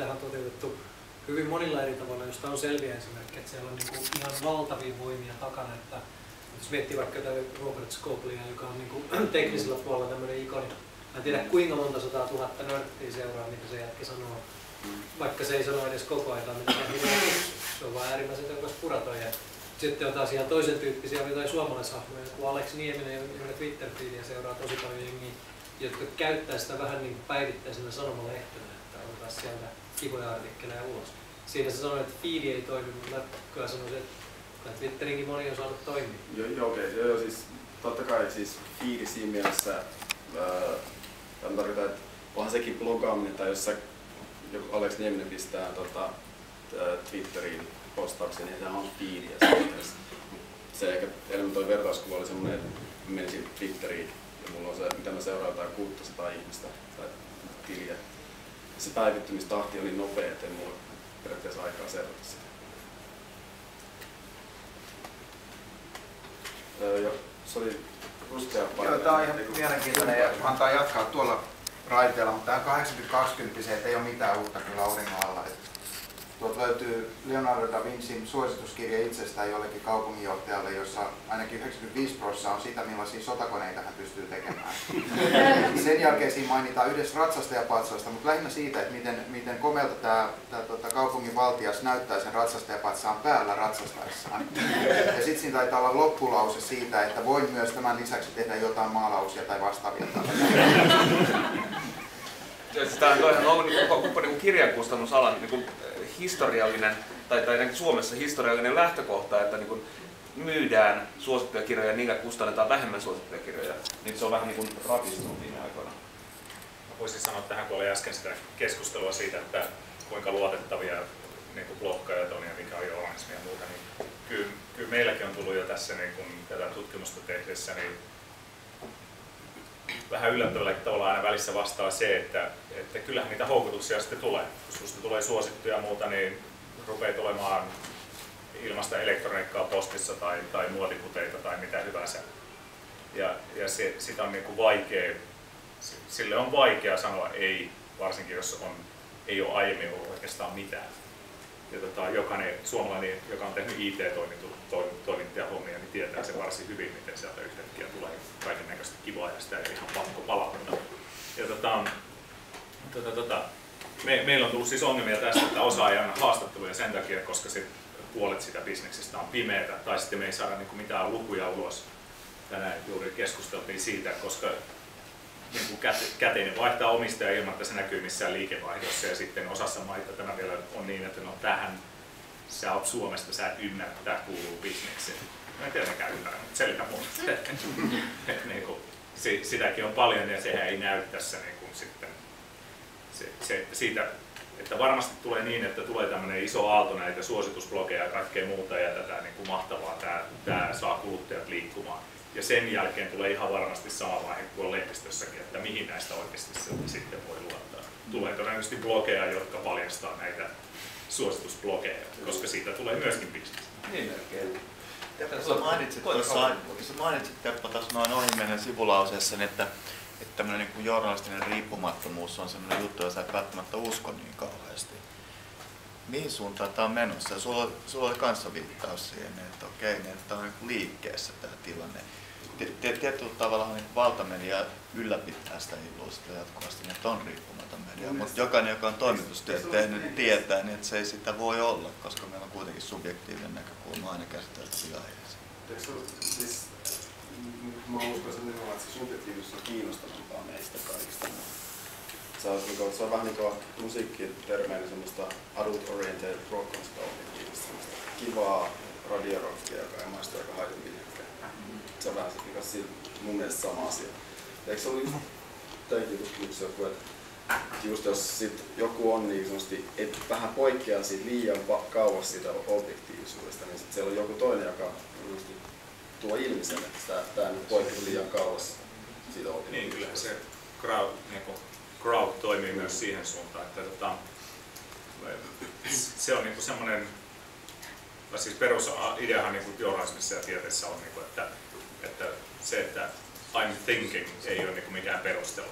sitä on toteutettu hyvin monilla eri tavalla, josta on selviä esimerkkejä, että siellä on niin kuin ihan valtavia voimia takana, että jos miettii vaikka tätä Robert Scoplia, joka on niin kuin teknisellä puolella tämmöinen ikoni, Mä en tiedä kuinka monta sataa tuhatta nörttiä seuraa, mitä se jätkä sanoo. Vaikka se ei sano edes koko ajan, mitä se on vaan äärimmäisen tehokas kuratoija. Sitten on taas ihan toisen tyyppisiä, jotain suomalaishahmoja, kun Aleksi Nieminen, joka Twitter-fiiliä seuraa tosi paljon jengiä, jotka käyttää sitä vähän niin päivittäisenä sanomalehtenä, että on taas sieltä kivoja artikkeleja ulos. Siinä se sanoi, että fiili ei toimi, mutta kyllä sanoisin, että Twitterinkin moni on saanut toimia. Joo, joo, okei. Okay. Joo, siis totta kai siis fiili siinä mielessä, ää, Tämä tarkoittaa, että onhan sekin blogaaminen, tai jos sä, joku Alex Nieminen pistää tota, Twitteriin postauksen, niin sehän on fiiliä Se ehkä enemmän toi vertauskuva oli semmoinen, että menisin Twitteriin ja mulla on se, mitä mä seuraan, jotain 600 ihmistä tai tiliä. Se päivittymistahti oli niin nopea, ettei mulla periaatteessa aikaa seurata sitä. Öö, se oli ruskea Joo, tämä on ihan mielenkiintoinen ja antaa jatkaa tuolla raiteella, mutta tämä 80-20 ei ole mitään uutta kyllä auringon alla. Tuolta löytyy Leonardo da Vincin suosituskirja itsestään jollekin kaupunginjohtajalle, jossa ainakin 95 prosenttia on sitä, millaisia sotakoneita hän pystyy tekemään. Sen jälkeen siinä mainitaan yhdessä ratsastajapatsoista, mutta lähinnä siitä, että miten, miten komelta tämä, tämä tota, kaupungin valtias näyttää sen ratsastajapatsaan päällä ratsastaessaan. Ja sitten siinä taitaa olla loppulause siitä, että voin myös tämän lisäksi tehdä jotain maalauksia tai vastaavia. Tämä on ollut niin koko, koko niin kirjankustannusalan niin historiallinen, tai, tai Suomessa historiallinen lähtökohta, että niin kuin myydään suosittuja kirjoja ja niillä kustannetaan vähemmän suosittuja kirjoja, niin se on vähän niin kuin rapistunut viime aikoina. Voisin sanoa tähän, kun oli äsken sitä keskustelua siitä, että kuinka luotettavia niin kuin blokkaajat on ja mikä on journalismi ja muuta, niin kyllä, kyllä meilläkin on tullut jo tässä niin kun tätä tutkimusta tehdessä niin vähän yllättävällä tavalla aina välissä vastaa se, että, että kyllähän niitä houkutuksia sitten tulee. Kun susta tulee suosittuja ja muuta, niin rupeaa tulemaan ilmasta elektroniikkaa postissa tai, tai muotikuteita tai mitä hyvänsä. Ja, ja se, sitä on niin kuin vaikea, sille on vaikea sanoa ei, varsinkin jos on, ei ole aiemmin ollut oikeastaan mitään. Ja tota, jokainen suomalainen, joka on tehnyt IT-toimittajahommia, niin tietää se varsin hyvin, miten sieltä yhtäkkiä tulee kaiken näköistä kivaa ja sitä ei ihan pakko palauttaa. Ja tota, tota, tota, me, meillä on tullut siis ongelmia tästä, että osa ei aina haastatteluja sen takia, koska sit puolet sitä bisneksestä on pimeätä, tai sitten me ei saada niin mitään lukuja ulos. Tänään juuri keskusteltiin siitä, koska käteinen vaihtaa omistaja ilman, että se näkyy missään liikevaihdossa ja sitten osassa maita tämä vielä on niin, että no tähän sä oot Suomesta, sä et ymmärrä, että tämä kuuluu bisnekseen. Mä en tietenkään ymmärrä, mutta selitä mun. niin kuin, sitäkin on paljon ja sehän ei näy tässä niin kuin sitten. Se, se, että siitä, että varmasti tulee niin, että tulee tämmöinen iso aalto näitä suositusblogeja ja kaikkea muuta ja tätä niin kuin mahtavaa, tämä, tämä saa kuluttajat liikkumaan ja sen jälkeen tulee ihan varmasti sama vaihe kuin on lehdistössäkin, että mihin näistä oikeasti sitten voi luottaa. Tulee todennäköisesti blogeja, jotka paljastaa näitä suositusblogeja, koska siitä tulee myöskin bisnes. Niin melkein. Sä mainitsit, tuossa, sä mainitsit Teppo tässä noin ohimennen sivulauseessa, että, että tämmöinen niin journalistinen riippumattomuus on sellainen juttu, jota sä et välttämättä usko niin kauheasti. Mihin suuntaan tämä on menossa? Sulla, sulla oli kanssa viittaus siihen, että okei, niin, että on niin liikkeessä tämä tilanne tietyllä tavalla niin valtamedia ylläpitää sitä illuusiota jatkuvasti, että on riippumaton media, mutta jokainen, joka on toimitustyöt tehnyt, tietää, niin että se ei sitä voi olla, koska meillä on kuitenkin subjektiivinen näkökulma aina käsiteltäviä aiheisiin. Siis, mä uskoisin että se subjektiivisuus on kiinnostavampaa meistä kaikista. Se on, niin se on vähän niin kuin musiikkitermeen semmoista adult-oriented rock on sitä kivaa radiorockia, joka ei maistu aika haitin se on vähän se, mun mielestä sama asia. Eikö se ole just tämänkin tutkimuksen joku, että just jos sit joku on niin sanotusti, että vähän poikkeaa siitä liian kauas siitä objektiivisuudesta, niin sit siellä on joku toinen, joka tuo ilmi sen, että tämä nyt poikkeaa liian kauas siitä objektiivisuudesta. Niin, kyllä se crowd, niin crowd toimii myös siihen suuntaan, että tota, se on niinku semmoinen, siis perusideahan niin journalismissa ja tieteessä on, niin kuin, että että se, että I'm thinking ei ole niin mikään perustelu,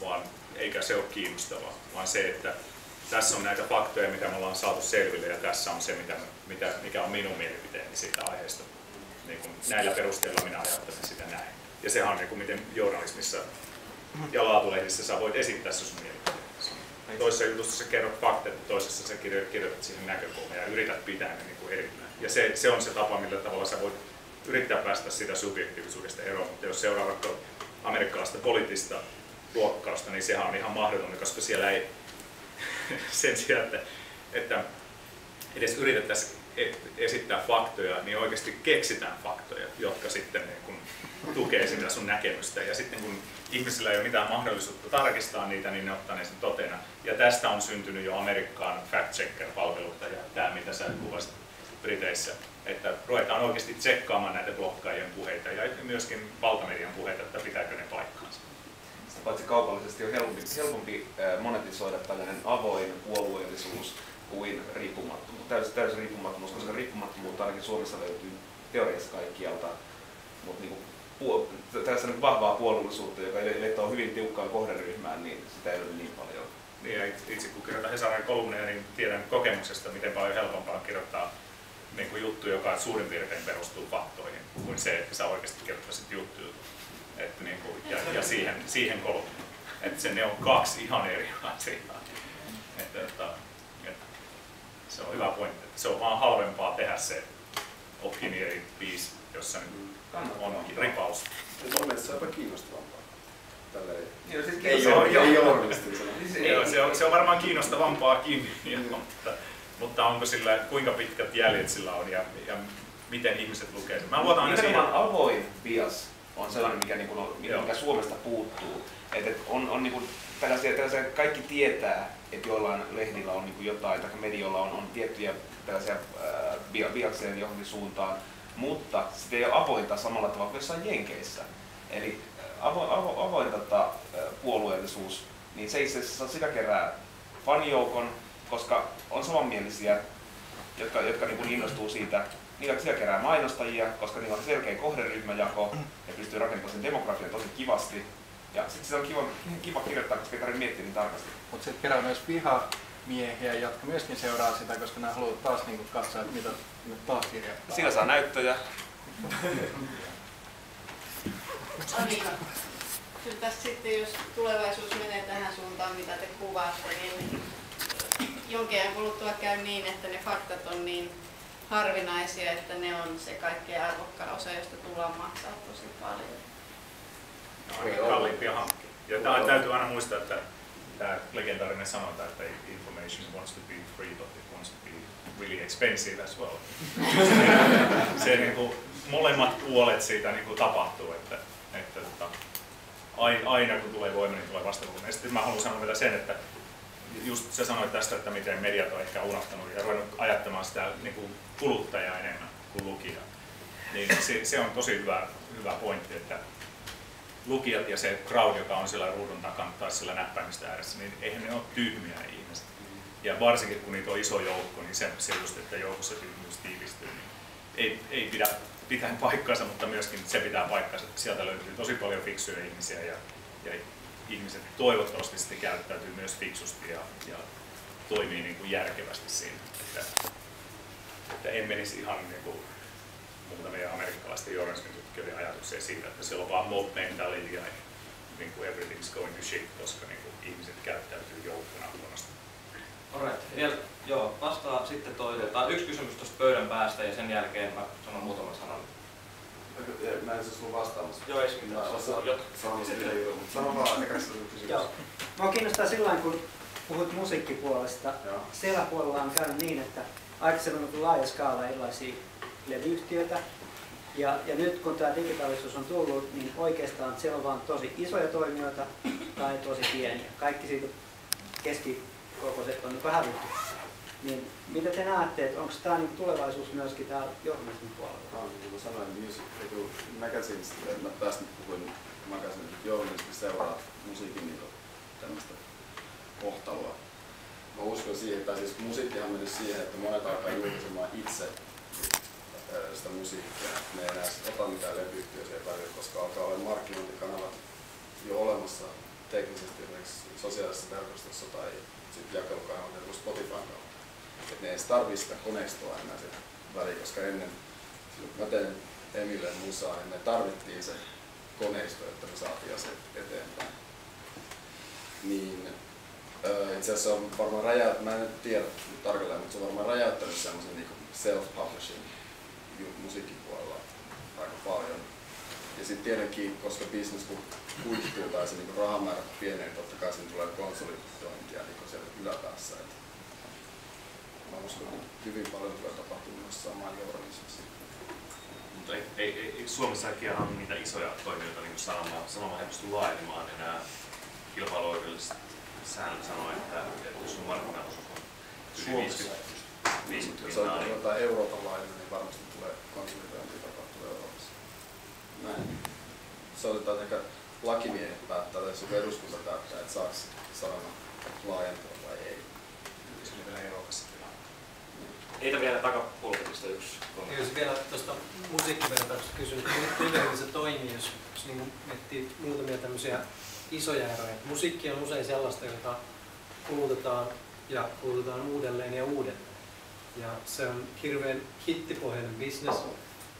vaan eikä se ole kiinnostavaa, vaan se, että tässä on näitä faktoja, mitä me ollaan saatu selville ja tässä on se, mitä, mitä, mikä on minun mielipiteeni siitä aiheesta. Niin kuin näillä perusteilla minä ajattelen sitä näin. Ja sehän on niin kuin miten journalismissa ja laatulehdissä sä voit esittää sun mielipiteesi. Toisessa jutussa sä kerrot faktat, toisessa sä kirjoitat siihen näkökulman ja yrität pitää ne niin kuin erillään. Ja se, se on se tapa, millä tavalla sä voit yrittää päästä sitä subjektiivisuudesta eroon, mutta jos seuraa amerikkalaista poliittista luokkausta, niin sehän on ihan mahdotonta, koska siellä ei sen sijaan, että, että edes yritettäisiin esittää faktoja, niin oikeasti keksitään faktoja, jotka sitten niin kun tukee sitä sun näkemystä. Ja sitten kun ihmisillä ei ole mitään mahdollisuutta tarkistaa niitä, niin ne ottaa ne sen totena. Ja tästä on syntynyt jo Amerikkaan fact checker-palveluita ja tämä, mitä sä kuvasit Briteissä, että ruvetaan oikeasti tsekkaamaan näitä blokkaajien puheita ja myöskin valtamedian puheita, että pitääkö ne paikkaansa. Sitä paitsi kaupallisesti on helpompi, helpompi monetisoida tällainen avoin puolueellisuus kuin riippumattomuus, täysin, täysin riippumattomuus, koska riippumattomuutta ainakin Suomessa löytyy teoriassa kaikkialta, mutta niin puol- tässä niin vahvaa puolueellisuutta, joka vetoo hyvin tiukkaan kohderyhmään, niin sitä ei ole niin paljon. Niin, ja itse kun kirjoitan Hesarin kolumneja, niin tiedän kokemuksesta, miten paljon helpompaa kirjoittaa niin kuin juttu, joka suurin piirtein perustuu faktoihin, kuin se, että sä oikeasti kirjoittaisit juttuja että niin kuin, ja, ja siihen, siihen kolumniin. Että se, ne on kaksi ihan eri asiaa. Että, että, se on hyvä pointti. Se on vaan halvempaa tehdä se opinieri biisi, jossa on ripaus. On jopa kiinnostavampaa. Tälleen. Niin, siis Ei, se on- ei, ei. Siis ei- se, on, se on varmaan kiinnostavampaakin, ja, mutta, mutta onko sillä, kuinka pitkät jäljet sillä on ja, ja miten ihmiset lukee sen. Mä luotan aina siihen. Avoin bias on sellainen, mikä, niin kuin, on- mikä, Joo. mikä Suomesta puuttuu. Et, et on, on niin kuin, tällaisia, tällaisia, kaikki tietää, että joillain lehdillä on niin jotain, tai medioilla on, on tiettyjä tällaisia ää, bia- biakseja johonkin suuntaan, mutta sitä ei ole avointa samalla tavalla kuin jossain Jenkeissä. Eli avo, avo, avoin tota, puolueellisuus, niin se itse asiassa sitä kerää fanijoukon, koska on samanmielisiä, jotka, jotka niin kuin innostuu siitä niillä siellä kerää mainostajia, koska niillä on selkeä kohderyhmäjako ja pystyy rakentamaan sen demografian tosi kivasti. Ja sitten sitä on kiva, kiva kirjoittaa, koska ei tarvitse miettiä niin tarkasti. Mutta sitten kerää myös vihamiehiä, jotka myöskin seuraa sitä, koska nämä haluavat taas niinku katsoa, että mitä ne taas kirjoittaa. Sillä saa näyttöjä. Annika, kyllä tässä sitten, jos tulevaisuus menee tähän suuntaan, mitä te kuvaatte, niin jonkin ajan kuluttua käy niin, että ne faktat on niin harvinaisia, että ne on se kaikkein arvokkaan osa, josta tullaan maksaa tosi paljon. Kalliimpia hankkia. Ja täytyy aina muistaa, että tämä legendaarinen sanonta, että information wants to be free, but it wants to be really expensive as well. se, se niin kuin, molemmat puolet siitä niin kuin, tapahtuu, että, että tota, aina, kun tulee voima, niin tulee vastapuolinen. Ja sitten mä haluan sanoa vielä sen, että just sä sanoit tästä, että miten mediat on ehkä unohtanut ja ruvennut ajattamaan sitä niin kuin kuluttajaa enemmän kuin lukijaa. Niin se, se on tosi hyvä, hyvä pointti, että lukijat ja se crowd, joka on siellä ruudun takana tai siellä näppäimistä ääressä, niin eihän ne ole tyhmiä ihmiset. Ja varsinkin kun niitä on iso joukko, niin se, se just, että joukossa tyhmyys tiivistyy, niin ei, ei pidä pitää paikkaansa, mutta myöskin se pitää paikkansa, sieltä löytyy tosi paljon fiksuja ihmisiä ja, ja ihmiset toivottavasti sitten käyttäytyy myös fiksusti ja, ja toimii niin kuin järkevästi siinä. Että, että en menisi ihan niin kuin muutamia amerikkalaisten journalismin tutkijoiden ajatuksia siitä, että siellä on vaan mob mentality ja niin kuin everything's going to shit, koska niin kuin ihmiset käyttäytyy joukkona huonosti. Alright. Vielä, joo, vastaa sitten toinen. Tai yksi kysymys tuosta pöydän päästä ja sen jälkeen mä sanon muutaman sanan. Mä en saa sulla vastaamassa. Joo, ei se mitään. Mä yhden jutun, mutta sano vaan sun kysymys. Joo. Mua kiinnostaa lailla, kun puhut musiikkipuolesta. Joo. Siellä puolella on käynyt niin, että aikaisemmin on laaja skaala erilaisia levyyhtiöitä. Ja, ja nyt kun tämä digitaalisuus on tullut, niin oikeastaan siellä on vaan tosi isoja toimijoita tai tosi pieniä. Kaikki siitä keskikokoiset on niin hävitty. Niin mitä te näette, että onko tämä niin tulevaisuus myöskin täällä journalismin puolella? Ah, niin kuin sanoin, music, magazineista, että mä tästä nyt puhuin magazineista, että journalisti seuraa musiikin niin tämmöistä kohtaloa. Mä uskon siihen, tai siis musiikkihan on siihen, että monet alkaa julkaisemaan itse sitä musiikkia. Ne ei enää ota mitään levyyhtiöitä välillä, koska alkaa olla markkinointikanavat jo olemassa teknisesti esimerkiksi sosiaalisessa verkostossa tai sitten jakelukanavalla niin kuin Spotify kautta. Että ne ei edes tarvii sitä koneistoa enää sen väliin, koska ennen, mä tein Emille musaa, niin me tarvittiin se koneisto, että me saatiin asiat eteenpäin. Niin öö, itse asiassa on varmaan räjäyt, mä en nyt tiedä tarkalleen, mutta se on varmaan räjäyttänyt semmoisen niin self-publishing musiikkipuolella aika paljon. Ja sitten tietenkin, koska business kun kuihtuu tai se niin rahamäärä pienee, niin totta kai siinä tulee konsolidointia niin siellä yläpäässä. Et mä uskon, että hyvin paljon tulee tapahtumaan myös samaan journalismissa. Mutta ei, ei, ei, Suomessakin on niitä isoja toimijoita niin sanomaan, sanomaan he pysty laajenemaan enää kilpailuoikeudelliset säännöt sanoo, että, että sun markkinaosuus on yli 50, 50 Jos on jotain Euroopan laajuinen, niin varmasti tulee konsolidointia tapahtuu Euroopassa. Näin. Se otetaan ehkä lakimiehet päättää, tai jos eduskunta päättää, että saako sanoma laajentua vai ei. Se oli vielä Euroopassa Heitä vielä takapulkatista yksi kommentti. Jos vielä tuosta musiikkivertauksesta kysyn, hyvin se toimii, jos, jos niin miettii muutamia tämmöisiä isoja eroja. Musiikki on usein sellaista, jota kulutetaan ja kulutetaan uudelleen ja uudelleen. Ja se on hirveän hittipohjainen bisnes.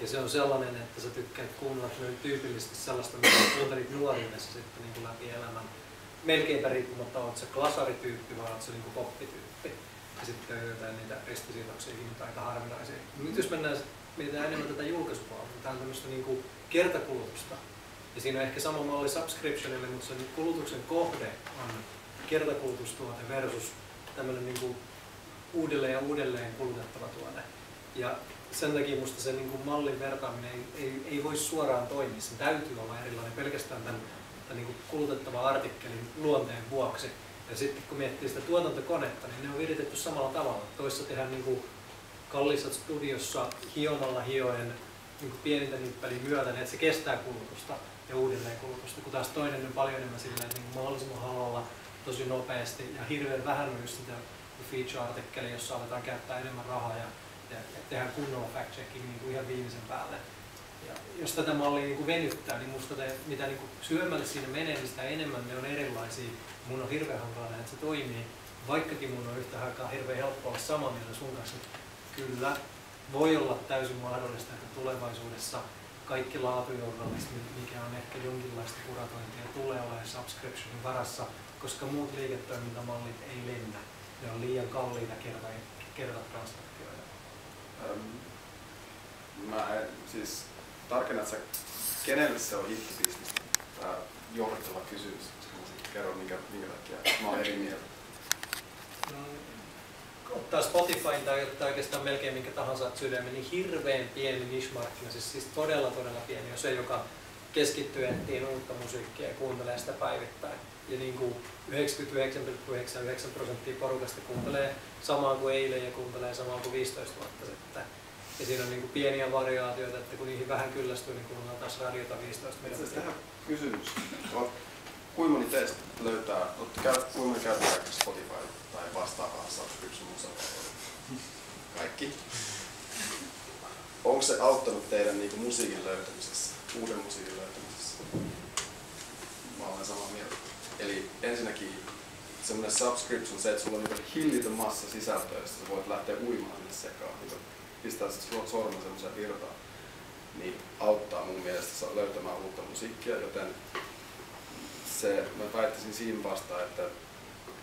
Ja se on sellainen, että sä tykkäät kuunnella tyypillisesti sellaista, mitä kuuntelit nuoruudessa sitten niin kuin läpi elämän. Melkeinpä riippumatta, oot se klasarityyppi vai oot se niin poppityyppi. Ja sitten jotain niitä ristisiitoksia, hintaita, harvinaisia. Nyt jos mennään, mietitään enemmän tätä julkaisupuolta, niin tämä on tämmöistä niin kuin kertakulutusta. Ja siinä on ehkä sama malli subscriptionille, mutta sen kulutuksen kohde on kertakulutustuote versus tämmöinen niin kuin uudelleen ja uudelleen kulutettava tuote. Ja sen takia minusta se niin kuin mallin vertaaminen ei, ei, ei voi suoraan toimia. Sen täytyy olla erilainen pelkästään tämän, tämän niin kuin kulutettavan artikkelin luonteen vuoksi. Ja sitten kun miettii sitä tuotantokonetta, niin ne on viritetty samalla tavalla. Toissa tehdään niin kuin kalliissa studiossa hiomalla hioen niin pienintä nippeliä myöten, että se kestää kulutusta ja uudelleen kulutusta, kun taas toinen on paljon enemmän silleen, niin mahdollisimman halvalla, tosi nopeasti ja hirveän vähän just sitä feature-artikkeli, jossa aletaan käyttää enemmän rahaa ja, ja, ja tehdään kunnolla fact-checking niin kuin ihan viimeisen päälle. Ja jos tätä mallia niin kuin venyttää, niin musta te, mitä niin kuin syömälle siinä menee, niin sitä enemmän ne on erilaisia. Mun on hirveän hankala että se toimii, vaikkakin mun on yhtä aikaa hirveän helppo olla samaa mieltä sun kanssa. Kyllä, voi olla täysin mahdollista, että tulevaisuudessa kaikki laatujournalismi, mikä on ehkä jonkinlaista kuratointia, tulee olemaan subscriptionin varassa, koska muut liiketoimintamallit ei lennä. Ne on liian kalliita kerta, kertatransaktioita. Mä en, siis tarkennat sä, kenelle se on hittibisnes? Tämä johdantava kysymys, mä kerron minkä, minkä takia mä oon eri mieltä. Mm, ottaa Spotifyn tai ottaa oikeastaan melkein minkä tahansa sydämen, niin hirveän pieni niche-markkina, siis, siis todella todella pieni, jos se, joka keskittyy etsiin uutta musiikkia ja kuuntelee sitä päivittäin. Ja niin kuin 99,99 prosenttia porukasta kuuntelee samaa kuin eilen ja kuuntelee samaa kuin 15 vuotta sitten. Ja siinä on niin kuin pieniä variaatioita, että kun niihin vähän kyllästyy, niin kuunnellaan taas radiota 15 minuuttia. Tähän kysymys. Kuinka moni teistä löytää, kuinka moni käyttää Spotify tai vastaavaa subscription musapalvelua? Kaikki. Onko se auttanut teidän niin musiikin löytämisessä, uuden musiikin löytämisessä? Mä olen samaa mieltä. Eli ensinnäkin semmoinen subscription, se, että sulla on niin hillitön massa sisältöä, josta sä voit lähteä uimaan sinne sekaan, niin pistää sitten sormen semmoiseen virtaan, niin auttaa mun mielestä löytämään uutta musiikkia, joten se, mä väittäisin siinä vastaan, että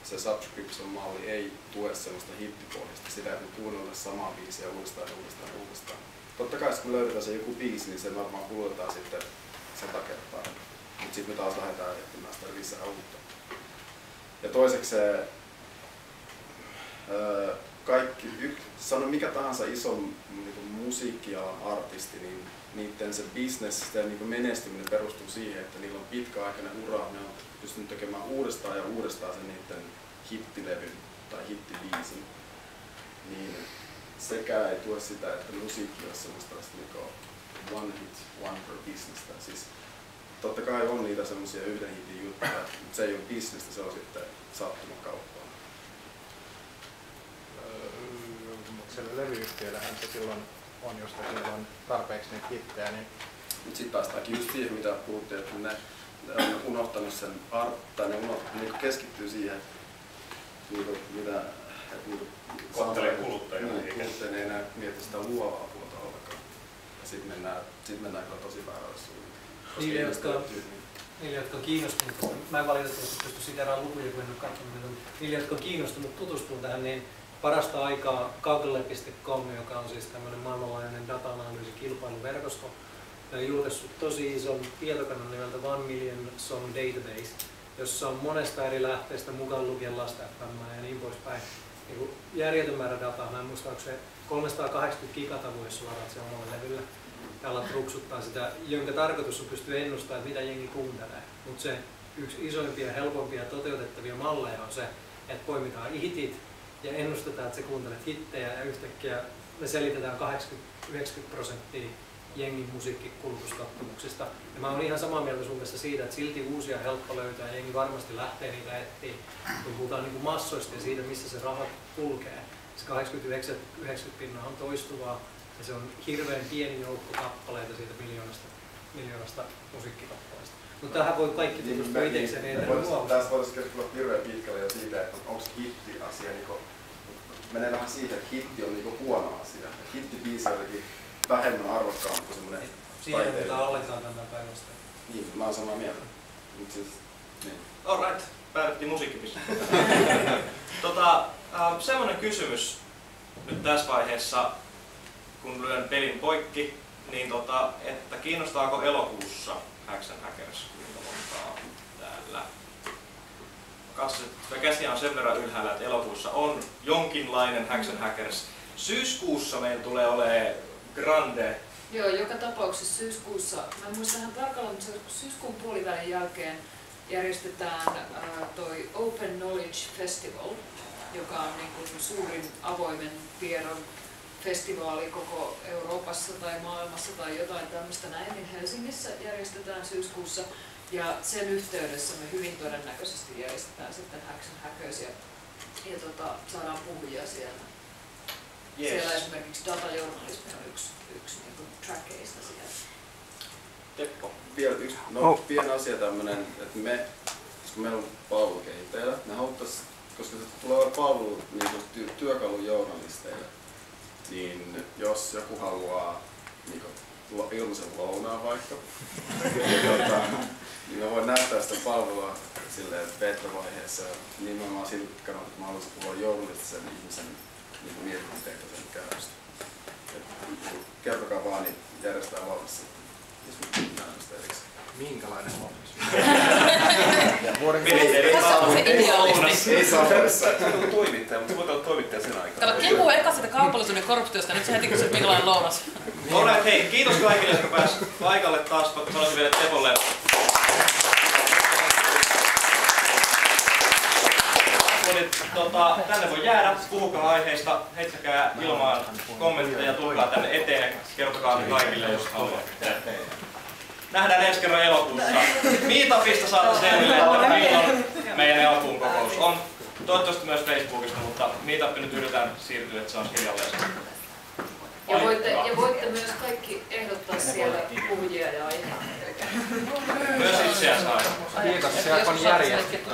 se subscription-malli ei tue sellaista hittipohjasta, sitä, että me kuunnellaan samaa biisiä uudestaan ja uudestaan ja uudestaan. Totta kai, kun löydetään se joku biisi, niin se varmaan kuuletaan sitten sata kertaa. Mutta sitten me taas lähdetään etsimään sitä lisää uutta. Ja toiseksi se, kaikki, yk, sano mikä tahansa iso niin musiikkialan artisti, niin niiden se business, se niin menestyminen perustuu siihen, että niillä on pitkäaikainen ura, ne on pystynyt tekemään uudestaan ja uudestaan sen niiden hittilevyn tai hittibiisin. Niin sekä ei tue sitä, että musiikki olisi semmoista niin one hit, one per business. Siis totta kai on niitä semmoisia yhden hitin juttuja, mutta se ei ole bisnestä, se on sitten sattumakauppaa. Öö, mutta siellä levyyhtiöillähän se silloin on, jos niillä on tarpeeksi niitä hittejä. Niin... Mutta sitten päästäänkin just siihen, mitä puhuttiin, että ne ne on unohtanut sen art, tai ne, unoht, ne keskittyy siihen, niin kuin, mitä, että niin kuin, Kohtelee kuluttajia, Niin, eikä- kuluttajia ei enää mieti sitä luovaa puolta ollenkaan. Ja sitten mennään, sit mennään kyllä tosi väärälle suuntaan. Niille, jotka- Niille, jotka on kiinnostunut, mä en valitettavasti pysty siteraamaan lukuja, kun en ole katsonut niille, jotka on kiinnostunut tutustumaan tähän, niin parasta aikaa Google.com, joka on siis tämmöinen maailmanlaajuinen data-analyysi kilpailuverkosto, ne on julkaissut tosi ison tietokannan nimeltä One Million Song Database, jossa on monesta eri lähteestä mukaan lukien lasta FM ja niin poispäin. Niin järjetön määrä dataa, mä en muista, onko se 380 gigata vuodessa ladaat se omalle levylle alat ruksuttaa sitä, jonka tarkoitus on pystyä ennustamaan, mitä jengi kuuntelee. Mutta se yksi isoimpia helpompia toteutettavia malleja on se, että poimitaan hitit ja ennustetaan, että sä kuuntelet hittejä ja yhtäkkiä me selitetään 80-90 prosenttia jengin musiikkikulutustottumuksista. Ja mä oon ihan samaa mieltä sun siitä, että silti uusia helppo löytää ja jengi varmasti lähtee niitä etsiä, kun puhutaan niin kuin massoista ja siitä, missä se raha kulkee. Se 80-90 pinnaa on toistuvaa ja se on hirveän pieni joukko kappaleita siitä miljoonasta, miljoonasta musiikkikappaleesta. Mutta tähän voi kaikki Niin, tutustua me- itsekseen, ei tarvitse voitais- luovuttaa. Tässä voitaisiin keskustella hirveän pitkälle jo siitä, että onko hitti asia niin menee vähän siihen, että hitti on niin huono asia. Hittibiisi on jotenkin vähemmän arvokkaampi kuin semmoinen Siihen pitää ollenkaan tämän päivästä. Niin, mä oon samaa mieltä. Mut siis, niin. Alright, päätettiin musiikkipiste. tota, äh, semmoinen kysymys nyt tässä vaiheessa, kun lyön pelin poikki, niin tota, että kiinnostaako elokuussa and Hackers kuinka montaa täällä? Kassit, käsiä on sen verran ylhäällä, että elokuussa on jonkinlainen and Hackers. Syyskuussa meillä tulee olemaan Grande Joo, joka tapauksessa syyskuussa, mä en muista ihan tarkalleen, mutta syyskuun puolivälin jälkeen järjestetään ää, toi Open Knowledge Festival, joka on niin kuin suurin avoimen tiedon festivaali koko Euroopassa tai maailmassa tai jotain tämmöistä näin, niin Helsingissä järjestetään syyskuussa. Ja sen yhteydessä me hyvin todennäköisesti järjestetään sitten and Hackers ja, tota, saadaan puhujia siellä. Yes. Siellä esimerkiksi datajournalismi on yksi, yksi niin kuin trackeista siellä. Teppo. Vielä yksi no, Oh. pieni asia tämmönen, että me, koska meillä on palvelukehittäjillä, ne haluttais, koska se tulee olla palvelu niin kuin ty, työkalujournalisteille, niin jos joku haluaa niin kuin, ilmaisen lounaan vaikka, niin, tota, niin mä voin näyttää sitä palvelua silleen beta-vaiheessa nimenomaan sillä kannalta, että mä haluaisin kuulla journalistisen ihmisen niin kuin mielipiteitä sen käytöstä. Et, kertokaa vaan, niin järjestetään lounassa sitten. Jos mä näen sitä erikseen. Minkälainen lounas? Vuoden Ministeri Tässä on se Ei saa idealisti. Ei saa Se on toimittaja, mutta se voi olla toimittaja sen aikaa. Kato, kehu eka sitä kaupallisuuden korruptiosta, nyt se heti kysyt minkälainen lounas. Alright, hei, kiitos kaikille, jotka pääsivät paikalle taas. Sanoisin vielä Tepolle. Niin, tota, tänne voi jäädä, puhukaa aiheesta, heittäkää ilmaan kommentteja, tulkaa tänne eteen ja kertokaa ne kaikille, jos haluatte. Nähdään ensi kerran elokuussa. Meetupista saatte selville, että milloin meidän elokuun kokous on. Toivottavasti myös Facebookista, mutta Meetup nyt yritetään siirtyä, että se on hiljalleen. Ja voitte, ja voitte myös kaikki ehdottaa siellä puhujia ja aiheita. Myös itseään saa. Kiitos, se on järjestetty.